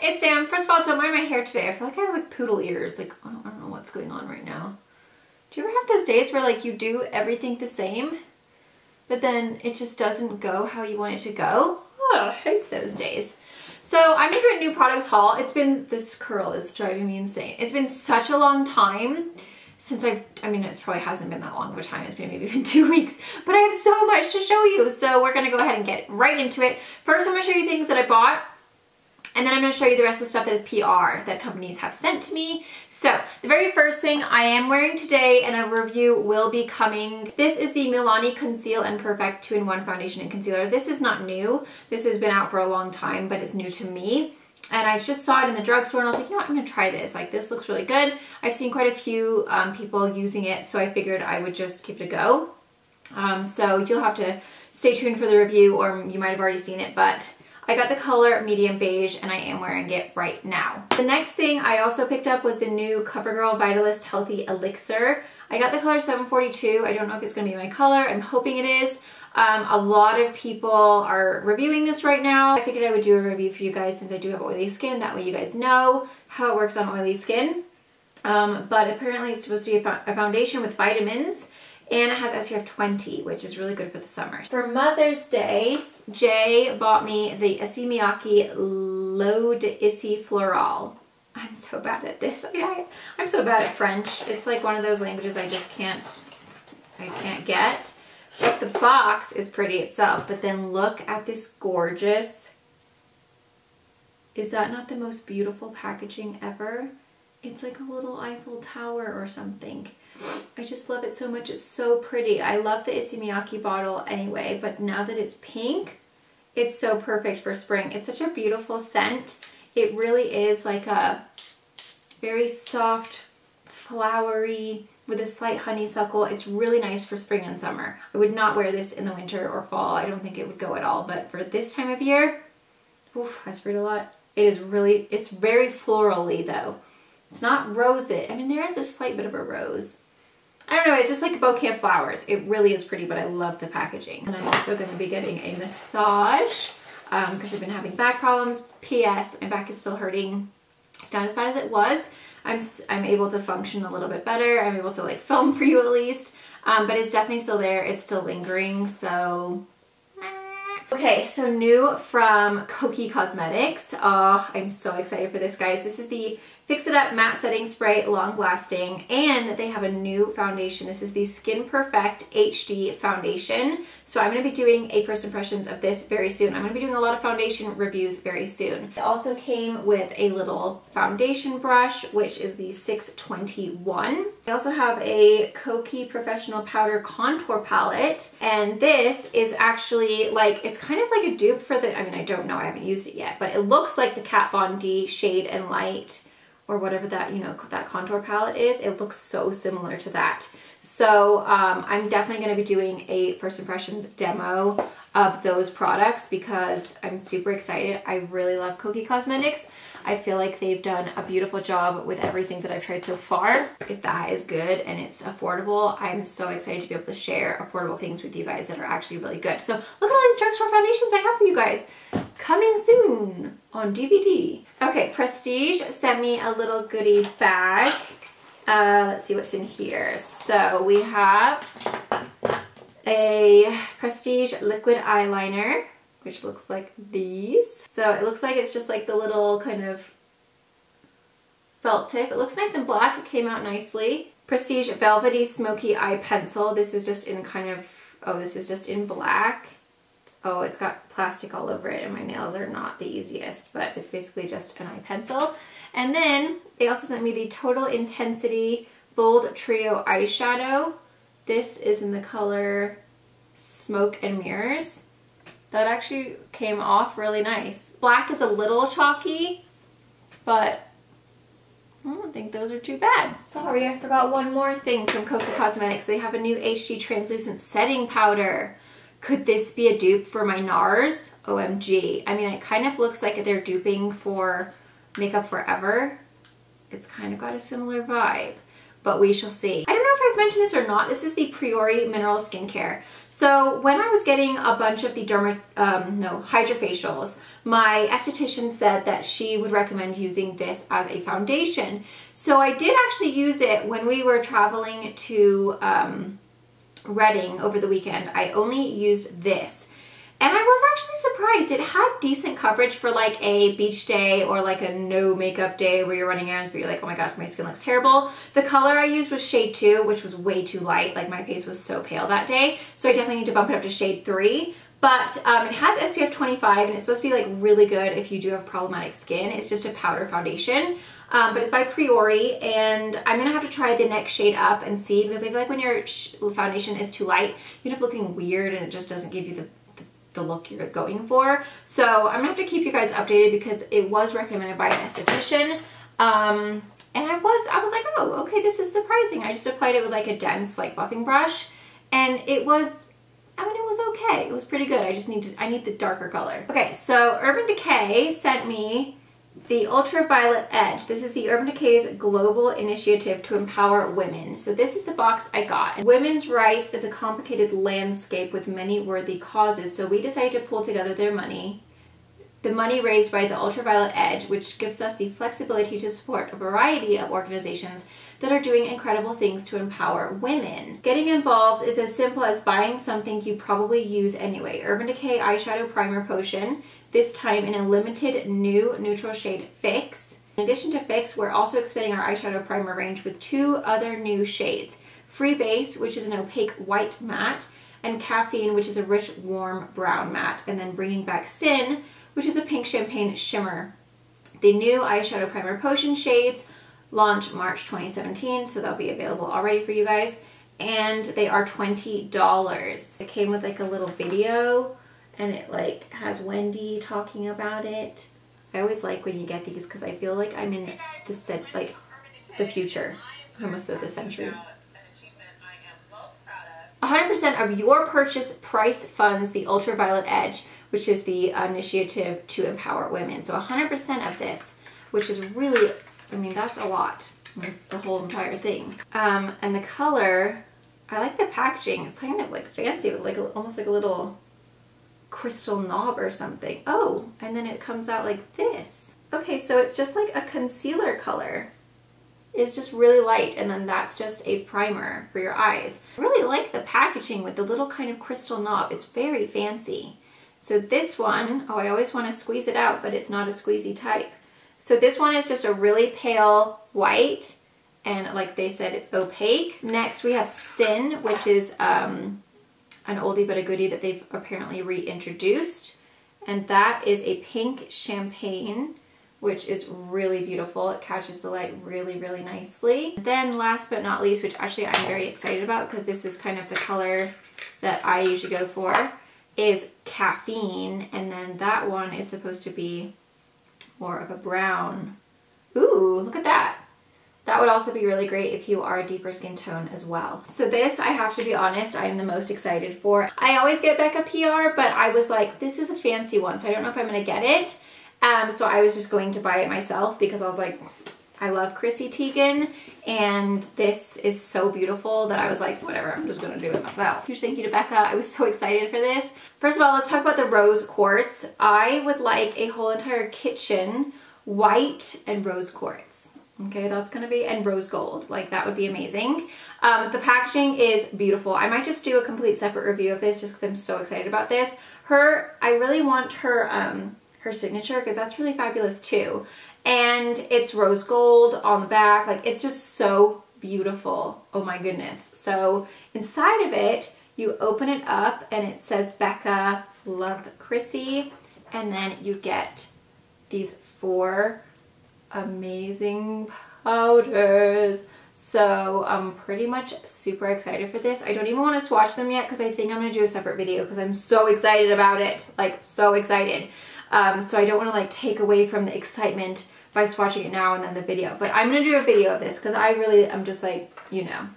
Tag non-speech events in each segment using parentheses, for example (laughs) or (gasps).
it's Sam. First of all, don't mind my hair today. I feel like I have like poodle ears. Like, I don't, I don't know what's going on right now. Do you ever have those days where like you do everything the same, but then it just doesn't go how you want it to go? Oh, I hate those days. So I'm gonna do a new products haul. It's been, this curl is driving me insane. It's been such a long time since I've, I mean, it probably hasn't been that long of a time. It's been maybe (laughs) been two weeks, but I have so much to show you. So we're gonna go ahead and get right into it. First, I'm gonna show you things that I bought and then I'm going to show you the rest of the stuff that is PR that companies have sent to me. So the very first thing I am wearing today and a review will be coming. This is the Milani Conceal and Perfect 2-in-1 Foundation and Concealer. This is not new. This has been out for a long time, but it's new to me. And I just saw it in the drugstore and I was like, you know what, I'm gonna try this. Like this looks really good. I've seen quite a few um, people using it, so I figured I would just give it a go. Um, so you'll have to stay tuned for the review or you might have already seen it, but I got the color medium beige and I am wearing it right now. The next thing I also picked up was the new CoverGirl Vitalist Healthy Elixir. I got the color 742. I don't know if it's gonna be my color. I'm hoping it is. Um, a lot of people are reviewing this right now. I figured I would do a review for you guys since I do have oily skin. That way you guys know how it works on oily skin. Um, but apparently it's supposed to be a, a foundation with vitamins and it has SPF 20, which is really good for the summer. For Mother's Day, Jay bought me the Issey Miyake L'Eau d'Issey Florale. I'm so bad at this. I, I'm so bad at French. It's like one of those languages I just can't, I can't get. But the box is pretty itself. But then look at this gorgeous, is that not the most beautiful packaging ever? It's like a little Eiffel Tower or something. I just love it so much. It's so pretty. I love the Issey Miyake bottle anyway, but now that it's pink, it's so perfect for spring. It's such a beautiful scent. It really is like a very soft, flowery, with a slight honeysuckle. It's really nice for spring and summer. I would not wear this in the winter or fall. I don't think it would go at all, but for this time of year, oof, I sprayed a lot. It is really, it's very florally though. It's not rosy. I mean, there is a slight bit of a rose. Don't know, it's just like a bouquet of flowers. It really is pretty, but I love the packaging. And I'm also gonna be getting a massage because um, I've been having back problems. P.S. My back is still hurting. It's not as bad as it was. I'm, I'm able to function a little bit better. I'm able to like (laughs) film for you at least. Um, but it's definitely still there. It's still lingering, so Okay, so new from Kokie Cosmetics. Oh, I'm so excited for this, guys. This is the Fix It Up Matte Setting Spray Long Lasting and they have a new foundation. This is the Skin Perfect HD Foundation. So I'm going to be doing a first impressions of this very soon. I'm going to be doing a lot of foundation reviews very soon. It also came with a little foundation brush which is the 621. They also have a Kokie Professional Powder Contour Palette and this is actually like, it's kind of like a dupe for the, I mean I don't know, I haven't used it yet, but it looks like the Kat Von D Shade and Light or whatever that, you know, that contour palette is, it looks so similar to that. So um, I'm definitely going to be doing a first impressions demo of those products because I'm super excited. I really love Kokie Cosmetics. I feel like they've done a beautiful job with everything that I've tried so far. If that is good and it's affordable, I'm so excited to be able to share affordable things with you guys that are actually really good. So look at all these drugstore foundations I have for you guys. Coming soon on DVD. Okay, Prestige sent me a little goodie bag. Uh, let's see what's in here. So we have a Prestige liquid eyeliner which looks like these. So it looks like it's just like the little kind of felt tip. It looks nice and black. It came out nicely. Prestige Velvety Smoky Eye Pencil. This is just in kind of, oh, this is just in black. Oh, it's got plastic all over it and my nails are not the easiest, but it's basically just an eye pencil. And then they also sent me the Total Intensity Bold Trio Eyeshadow. This is in the color Smoke and Mirrors that actually came off really nice. Black is a little chalky, but I don't think those are too bad. Sorry, I forgot one more thing from Kokie Cosmetics. They have a new HD translucent setting powder. Could this be a dupe for my NARS? OMG. I mean, it kind of looks like they're duping for Makeup Forever. It's kind of got a similar vibe. but we shall see. I don't know if I've mentioned this or not. This is the Priori Mineral Skincare. So when I was getting a bunch of the Derma, um, no, Hydrofacials, my esthetician said that she would recommend using this as a foundation. So I did actually use it when we were traveling to um, Reading over the weekend. I only used this and I was actually surprised. It had decent coverage for like a beach day or like a no makeup day where you're running errands but you're like, oh my god, my skin looks terrible. The color I used was shade 2, which was way too light. Like my face was so pale that day. So I definitely need to bump it up to shade 3. But um, it has SPF 25 and it's supposed to be like really good if you do have problematic skin. It's just a powder foundation. Um, but it's by Priori and I'm gonna have to try the next shade up and see because I feel like when your foundation is too light, you end up looking weird and it just doesn't give you the the look you're going for. So I'm gonna have to keep you guys updated because it was recommended by an esthetician. Um, and I was, I was like, oh, okay, this is surprising. I just applied it with like a dense like buffing brush and it was, I mean, it was okay. It was pretty good. I just need to, I need the darker color. Okay, so Urban Decay sent me the Ultraviolet Edge. This is the Urban Decay's global initiative to empower women. So this is the box I got. Women's rights is a complicated landscape with many worthy causes. So we decided to pull together their money, the money raised by the Ultraviolet Edge, which gives us the flexibility to support a variety of organizations that are doing incredible things to empower women. Getting involved is as simple as buying something you probably use anyway. Urban Decay Eyeshadow Primer Potion this time in a limited new neutral shade Fix. In addition to Fix, we're also expanding our eyeshadow primer range with two other new shades. Freebase, which is an opaque white matte, and Caffeine, which is a rich, warm brown matte, and then bringing back Sin, which is a pink champagne shimmer. The new eyeshadow primer potion shades launch March 2017, so they'll be available already for you guys. And they are $20. It came with like a little video and it like has Wendy talking about it. I always like when you get these because I feel like I'm in the like the future. Almost said the century. 100% of your purchase price funds the Ultraviolet Edge, which is the initiative to empower women. So 100% of this, which is really, I mean, that's a lot. It's the whole entire thing. Um, and the color, I like the packaging. It's kind of like fancy, like almost like a little crystal knob or something. Oh, and then it comes out like this. Okay, so it's just like a concealer color. It's just really light and then that's just a primer for your eyes. I really like the packaging with the little kind of crystal knob. It's very fancy. So this one, oh I always want to squeeze it out but it's not a squeezy type. So this one is just a really pale white and like they said it's opaque. Next we have Sin which is um, an oldie but a goodie that they've apparently reintroduced. And that is a pink champagne, which is really beautiful. It catches the light really, really nicely. Then last but not least, which actually I'm very excited about because this is kind of the color that I usually go for, is caffeine. And then that one is supposed to be more of a brown. Ooh, look at that. That would also be really great if you are a deeper skin tone as well. So this, I have to be honest, I am the most excited for. I always get Becca PR, but I was like, this is a fancy one, so I don't know if I'm gonna get it. Um, so I was just going to buy it myself because I was like, I love Chrissy Teigen and this is so beautiful that I was like, whatever, I'm just gonna do it myself. Huge thank you to Becca. I was (laughs) so excited for this. First of all, let's talk about the rose quartz. I would like a whole entire kitchen white and rose quartz. Okay, that's gonna be, and rose gold, like that would be amazing. Um, the packaging is beautiful. I might just do a complete separate review of this just because I'm so excited about this. Her, I really want her, um, her signature because that's really fabulous too. And it's rose gold on the back, like it's just so beautiful. Oh my goodness. So inside of it, you open it up and it says Becca Love Chrissy, and then you get these four amazing powders. So I'm pretty much super excited for this. I don't even want to swatch them yet because I think I'm going to do a separate video because I'm so excited about it. Like so excited. Um, so I don't want to like take away from the excitement by swatching it now and then the video. But I'm going to do a video of this because I really am just like, you know,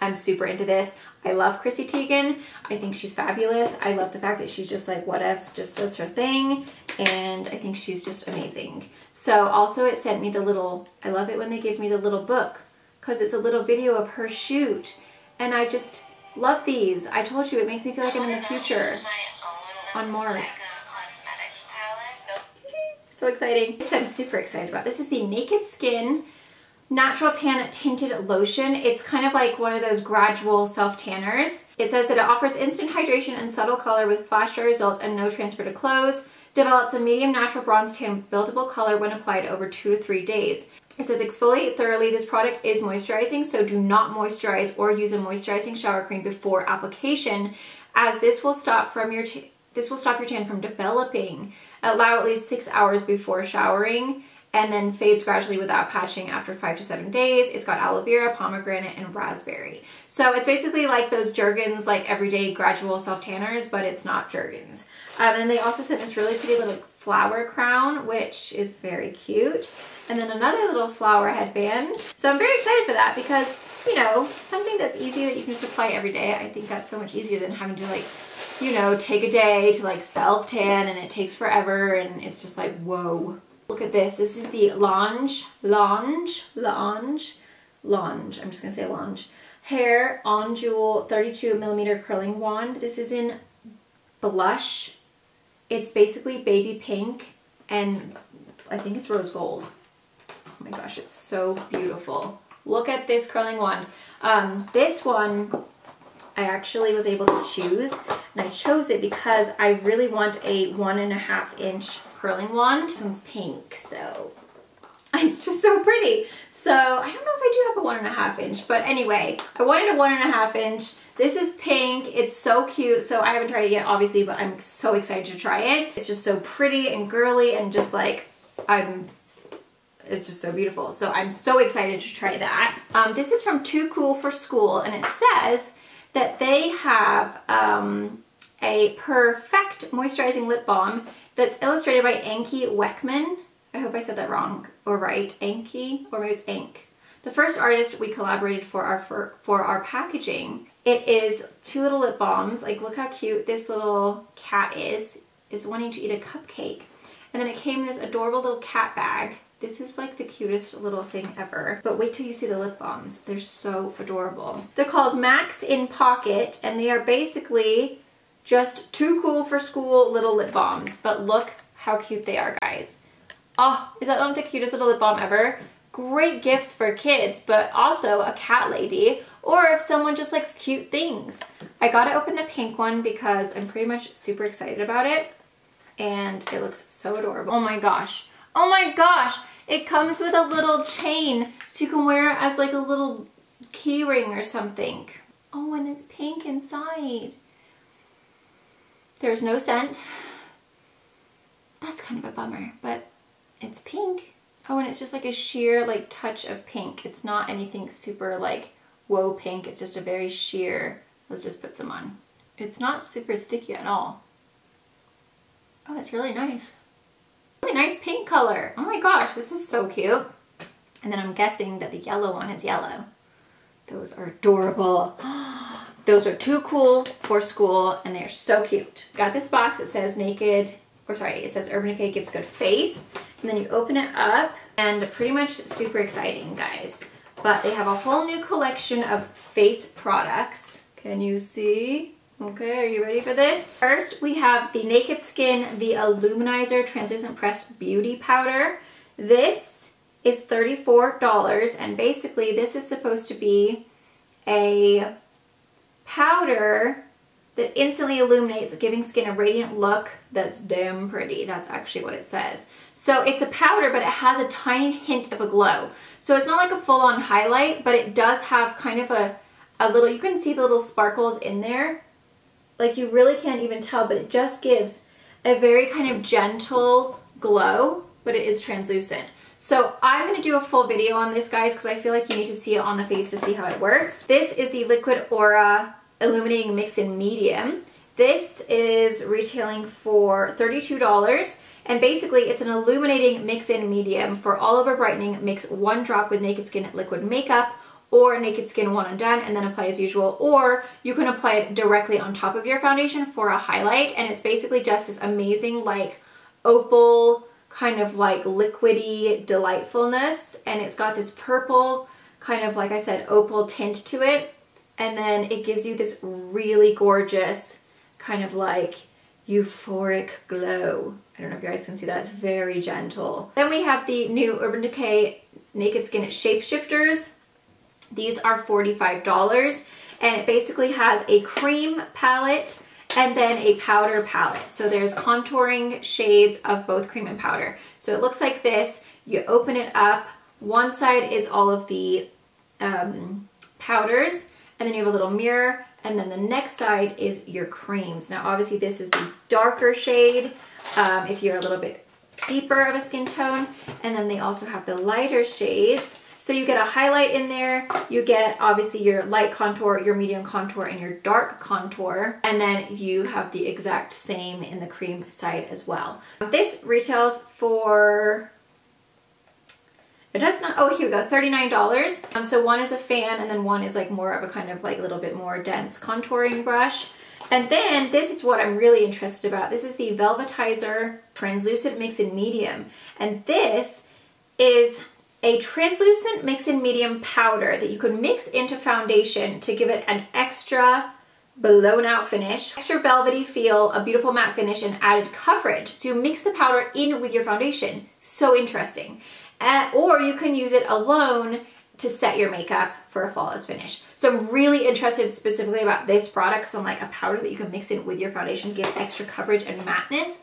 I'm super into this. I love Chrissy Teigen. I think she's fabulous. I love the fact that she's just like whatevs, just does her thing. And I think she's just amazing. So also it sent me the little, I love it when they give me the little book because it's a little video of her shoot. And I just love these. I told you, it makes me feel like I'm in the future on Mars. So exciting. I'm super excited about. This is the Naked Skin Natural Tan Tinted Lotion. It's kind of like one of those gradual self-tanners. It says that it offers instant hydration and subtle color with flash dry results and no transfer to clothes. Develops a medium natural bronze tan buildable color when applied over two to three days. It says exfoliate thoroughly. This product is moisturizing, so do not moisturize or use a moisturizing shower cream before application as this will stop from your this will stop your tan from developing. Allow at least six hours before showering and then fades gradually without patching after five to seven days. It's got aloe vera, pomegranate, and raspberry. So it's basically like those Jergens, like everyday gradual self-tanners, but it's not Jergens. Um, and they also sent this really pretty little flower crown, which is very cute. And then another little flower headband. So I'm very excited for that because, you know, something that's easy that you can just apply every day. I think that's so much easier than having to like you know, take a day to like self tan and it takes forever and it's just like, whoa. Look at this. This is the Lange, Lange, Lange, Lange. I'm just gonna say Lange. Hair on Jewel 32 millimeter curling wand. This is in blush. It's basically baby pink and I think it's rose gold. Oh my gosh, it's so beautiful. Look at this curling wand. Um, this one I actually was able to choose and I chose it because I really want a one and a half inch curling wand. This one's pink, so (laughs) it's just so pretty. So I don't know if I do have a one and a half inch, but anyway, I wanted a one and a half inch. This is pink. It's so cute. So I haven't tried it yet, obviously, but I'm so excited to try it. It's just so pretty and girly and just like, I'm it's just so beautiful. So I'm so excited to try that. Um, this is from Too Cool for School and it says that they have um, a perfect moisturizing lip balm that's illustrated by Anki Weckmann. I hope I said that wrong or right. Anki, or maybe it's Ank. The first artist we collaborated for our for, for our packaging. It is two little lip balms. Like look how cute this little cat is. Is wanting to eat a cupcake. And then it came in this adorable little cat bag this is like the cutest little thing ever. But wait till you see the lip balms. They're so adorable. They're called Max in Pocket and they are basically just too cool for school little lip balms. But look how cute they are, guys. Oh, is that not the cutest little lip balm ever? Great gifts for kids, but also a cat lady or if someone just likes cute things. I gotta open the pink one because I'm pretty much super excited about it and it looks so adorable. Oh my gosh. Oh my gosh. It comes with a little chain so you can wear it as like a little key ring or something. Oh, and it's pink inside. There's no scent. That's kind of a bummer, but it's pink. Oh, and it's just like a sheer like touch of pink. It's not anything super like whoa pink. It's just a very sheer, let's just put some on. It's not super sticky at all. Oh, it's really nice. Really nice pink color. Oh my gosh, this is so cute. And then I'm guessing that the yellow one is yellow. Those are adorable. (gasps) Those are too cool for school and they're so cute. Got this box, it says naked, or sorry, it says Urban Decay gives good face. And then you open it up and pretty much super exciting, guys. But they have a whole new collection of face products. Can you see? Okay, are you ready for this? First, we have the Naked Skin, the Illuminizer Translucent Pressed Beauty Powder. This is $34, and basically this is supposed to be a powder that instantly illuminates, giving skin a radiant look that's damn pretty. That's actually what it says. So it's a powder, but it has a tiny hint of a glow. So it's not like a full-on highlight, but it does have kind of a, a little, you can see the little sparkles in there like you really can't even tell, but it just gives a very kind of gentle glow, but it is translucent. So I'm going to do a full video on this, guys, because I feel like you need to see it on the face to see how it works. This is the Liquid Aura Illuminating Mix in Medium. This is retailing for $32. And basically, it's an illuminating mix-in medium for all over brightening. Mix one drop with Naked Skin liquid makeup or Naked Skin one and done and then apply as usual or you can apply it directly on top of your foundation for a highlight and it's basically just this amazing like opal kind of like liquidy delightfulness and it's got this purple kind of, like I said, opal tint to it. And then it gives you this really gorgeous kind of like euphoric glow. I don't know if you guys can see that. It's very gentle. Then we have the new Urban Decay Naked Skin Shapeshifters. These are $45 and it basically has a cream palette and then a powder palette. So there's contouring shades of both cream and powder. So it looks like this. You open it up. One side is all of the um, powders and then you have a little mirror and then the next side is your creams. Now obviously this is the darker shade um, if you're a little bit deeper of a skin tone and then they also have the lighter shades so you get a highlight in there, you get obviously your light contour, your medium contour, and your dark contour. And then you have the exact same in the cream side as well. This retails for it does not, oh, here we go, $39. Um, so one is a fan and then one is like more of a kind of like a little bit more dense contouring brush. And then this is what I'm really interested about. This is the Velvetizer Translucent Mix in Medium. And this is a translucent mix in medium powder that you could mix into foundation to give it an extra blown out finish, extra velvety feel, a beautiful matte finish, and added coverage. So you mix the powder in with your foundation. So interesting. Uh, or you can use it alone to set your makeup for a flawless finish. So I'm really interested specifically about this product. So I'm like a powder that you can mix in with your foundation, to give extra coverage and matteness.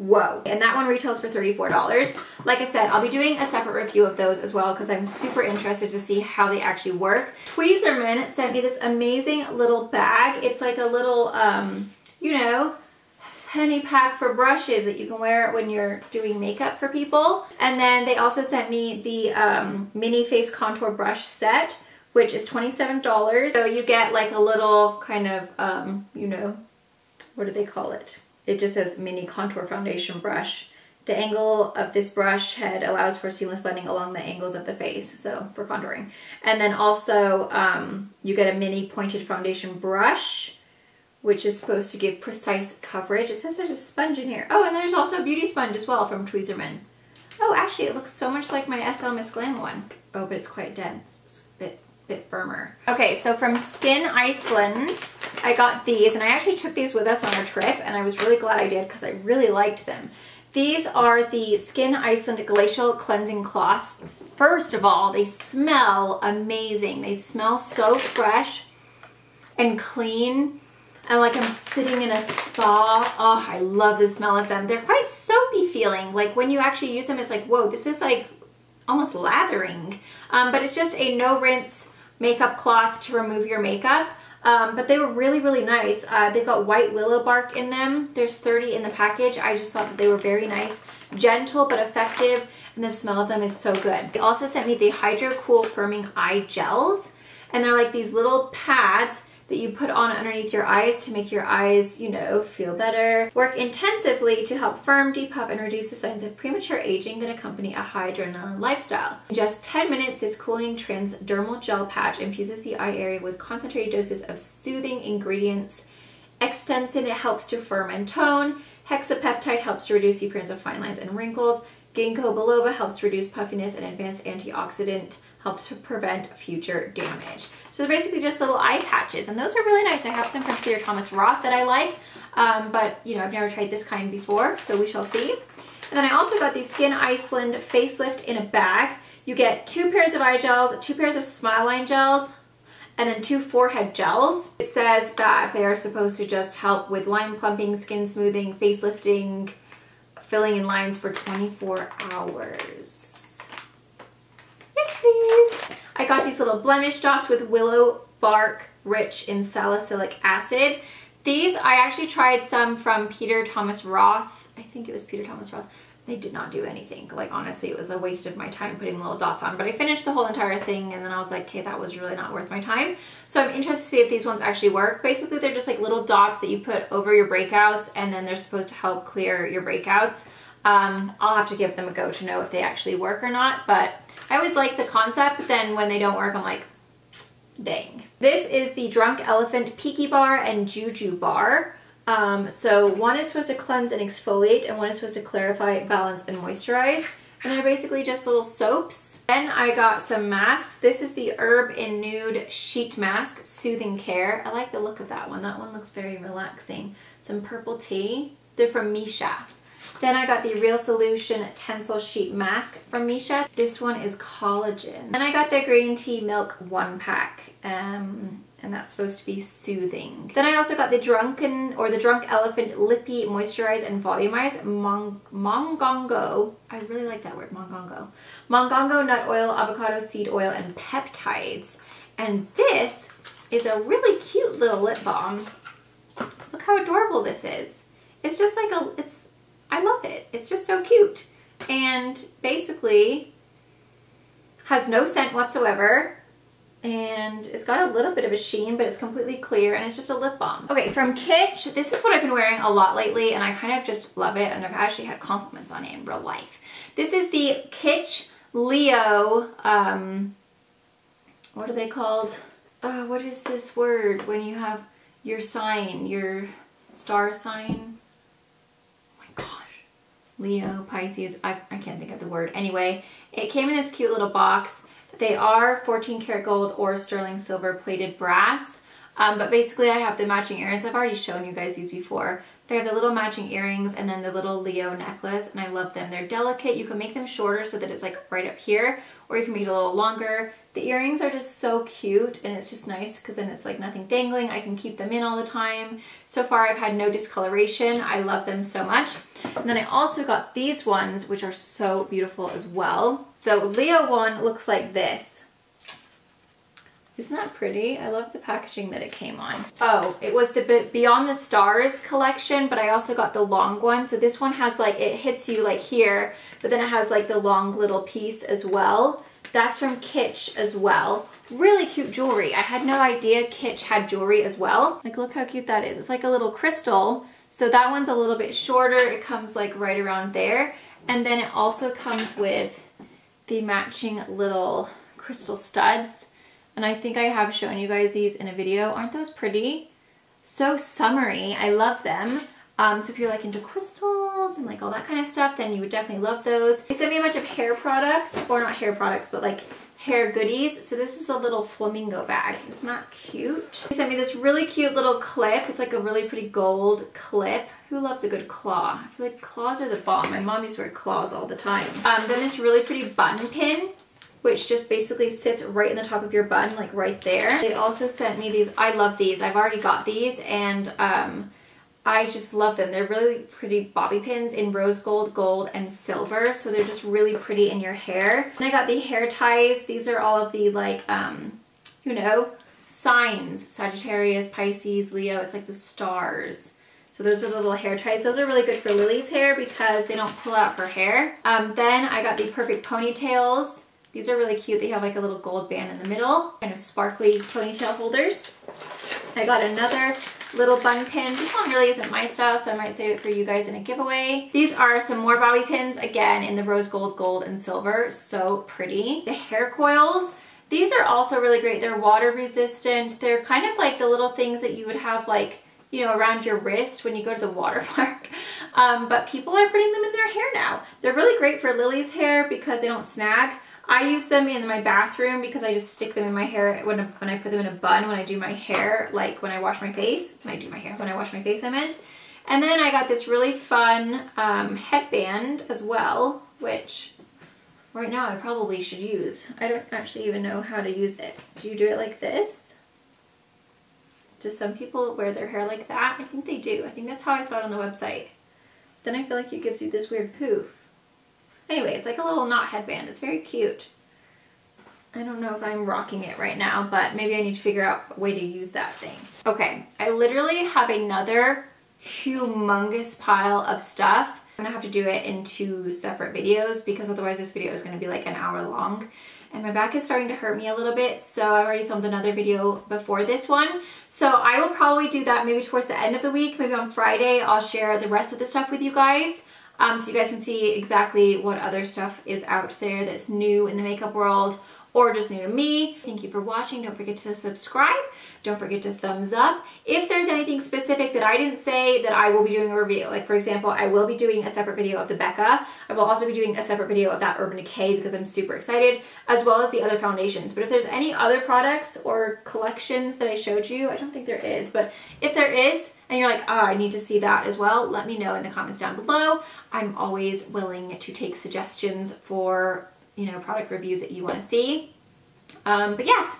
Whoa. And that one retails for $34. Like I said, I'll be doing a separate review of those as well because I'm super interested to see how they actually work. Tweezerman sent me this amazing little bag. It's like a little, um, you know, penny pack for brushes that you can wear when you're doing makeup for people. And then they also sent me the um, mini face contour brush set, which is $27. So you get like a little kind of, um, you know, what do they call it? It just says mini contour foundation brush. The angle of this brush head allows for seamless blending along the angles of the face, so for contouring. And then also um, you get a mini pointed foundation brush which is supposed to give precise coverage. It says there's a sponge in here. Oh, and there's also a beauty sponge as well from Tweezerman. Oh, actually, it looks so much like my SL Miss Glam one. Oh, but it's quite dense. It's a bit, bit firmer. Okay, so from Skin Iceland, I got these, and I actually took these with us on our trip, and I was really glad I did because I really liked them. These are the Skin Iceland Glacial Cleansing Cloths. First of all, they smell amazing. They smell so fresh and clean and like I'm sitting in a spa. Oh, I love the smell of them. They're quite soapy feeling. Like when you actually use them, it's like, whoa, this is like almost lathering. Um, but it's just a no rinse makeup cloth to remove your makeup. Um, but they were really, really nice. Uh, they've got white willow bark in them. There's 30 in the package. I just thought that they were very nice, gentle but effective, and the smell of them is so good. They also sent me the Hydro Cool Firming Eye Gels, and they're like these little pads that you put on underneath your eyes to make your eyes, you know, feel better. Work intensively to help firm, depuff, and reduce the signs of premature aging that accompany a high adrenaline lifestyle. In just 10 minutes, this cooling transdermal gel patch infuses the eye area with concentrated doses of soothing ingredients. Extensin it helps to firm and tone. Hexapeptide helps to reduce the appearance of fine lines and wrinkles. Ginkgo biloba helps reduce puffiness and advanced antioxidant helps to prevent future damage. So they're basically just little eye patches and those are really nice. I have some from Peter Thomas Roth that I like, um, but you know, I've never tried this kind before, so we shall see. And then I also got the Skin Iceland facelift in a bag. You get two pairs of eye gels, two pairs of smile line gels, and then two forehead gels. It says that they are supposed to just help with line plumping, skin smoothing, facelifting, filling in lines for 24 hours. Yes, please. I got these little blemish dots with willow bark rich in salicylic acid. These, I actually tried some from Peter Thomas Roth. I think it was Peter Thomas Roth. They did not do anything. Like, honestly, it was a waste of my time putting little dots on. But I finished the whole entire thing, and then I was like, okay, that was really not worth my time. So I'm interested to see if these ones actually work. Basically, they're just like little dots that you put over your breakouts, and then they're supposed to help clear your breakouts. Um, I'll have to give them a go to know if they actually work or not, but I always like the concept, but then when they don't work, I'm like, dang. This is the Drunk Elephant Pekee Bar and Juju Bar. Um, so one is supposed to cleanse and exfoliate, and one is supposed to clarify, balance, and moisturize. And they're basically just little soaps. Then I got some masks. This is the Herb in Nude Sheet Mask Soothing Care. I like the look of that one. That one looks very relaxing. Some purple tea. They're from Missha. Then I got the Real Solution Tencel Sheet Mask from Missha. This one is collagen. Then I got the Green Tea Milk one pack. Um, and that's supposed to be soothing. Then I also got the Drunken or the Drunk Elephant Lippe Moisturize and Volumize Mong Mongongo. I really like that word, Mongongo. Mongongo nut oil, avocado seed oil, and peptides. And this is a really cute little lip balm. Look how adorable this is. It's just like a, it's, I love it. It's just so cute. And basically has no scent whatsoever and it's got a little bit of a sheen but it's completely clear and it's just a lip balm. Okay, from Kitsch, this is what I've been wearing a lot lately and I kind of just love it and I've actually had compliments on it in real life. This is the Kitsch Leo, um, what are they called? Uh, what is this word when you have your sign, your star sign? Leo, Pisces, I, I can't think of the word. Anyway, it came in this cute little box they are 14 karat gold or sterling silver plated brass. Um, but basically I have the matching earrings. I've already shown you guys these before. I have the little matching earrings and then the little Leo necklace and I love them. They're delicate. You can make them shorter so that it's like right up here or you can make it a little longer. The earrings are just so cute and it's just nice because then it's like nothing dangling. I can keep them in all the time. So far I've had no discoloration. I love them so much. And then I also got these ones which are so beautiful as well. The Leo one looks like this. Isn't that pretty? I love the packaging that it came on. Oh, it was the Beyond the Stars collection, but I also got the long one. So this one has like, it hits you like here, but then it has like the long little piece as well. That's from Kitsch as well. Really cute jewelry. I had no idea Kitsch had jewelry as well. Like look how cute that is. It's like a little crystal. So that one's a little bit shorter. It comes like right around there. And then it also comes with the matching little crystal studs. And I think I have shown you guys these in a video. Aren't those pretty? So summery. I love them. Um, so if you're like into crystals and like all that kind of stuff, then you would definitely love those. They sent me a bunch of hair products, or not hair products, but like hair goodies. So this is a little flamingo bag. Isn't that cute? They sent me this really cute little clip. It's like a really pretty gold clip. Who loves a good claw? I feel like claws are the bomb. My mom used to wear claws all the time. Um, then this really pretty button pin which just basically sits right in the top of your bun, like right there. They also sent me these, I love these. I've already got these and um, I just love them. They're really pretty bobby pins in rose gold, gold, and silver. So they're just really pretty in your hair. And I got the hair ties. These are all of the like, um, you know, signs. Sagittarius, Pisces, Leo. It's like the stars. So those are the little hair ties. Those are really good for Lily's hair because they don't pull out her hair. Um, then I got the perfect ponytails. These are really cute. They have like a little gold band in the middle, kind of sparkly ponytail holders. I got another little bun pin. This one really isn't my style, so I might save it for you guys in a giveaway. These are some more bobby pins, again, in the rose gold, gold, and silver. So pretty. The hair coils. These are also really great. They're water resistant. They're kind of like the little things that you would have like, you know, around your wrist when you go to the water (laughs) park. Um, but people are putting them in their hair now. They're really great for Lily's hair because they don't snag. I use them in my bathroom because I just stick them in my hair when, when I put them in a bun when I do my hair, like when I wash my face. When I do my hair, when I wash my face I meant. And then I got this really fun um, headband as well, which right now I probably should use. I don't actually even know how to use it. Do you do it like this? Do some people wear their hair like that? I think they do. I think that's how I saw it on the website. Then I feel like it gives you this weird poof. Anyway, it's like a little knot headband. It's very cute. I don't know if I'm rocking it right now, but maybe I need to figure out a way to use that thing. Okay, I literally have another humongous pile of stuff. I'm gonna have to do it in two separate videos because otherwise this video is gonna be like an hour long. And my back is starting to hurt me a little bit, so I already filmed another video before this one. So I will probably do that maybe towards the end of the week, maybe on Friday. I'll share the rest of the stuff with you guys um, so you guys can see exactly what other stuff is out there that's new in the makeup world or just new to me. Thank you for watching. Don't forget to subscribe. Don't forget to thumbs up. If there's anything specific that I didn't say that I will be doing a review, like for example, I will be doing a separate video of the Becca. I will also be doing a separate video of that Urban Decay because I'm super excited, as well as the other foundations. But if there's any other products or collections that I showed you, I don't think there is, but if there is, and you're like, oh, I need to see that as well, let me know in the comments down below. I'm always willing to take suggestions for, you know, product reviews that you want to see. Um, but yes,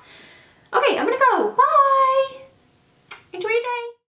okay, I'm gonna go. Bye! Enjoy your day!